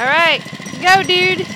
Alright, go dude!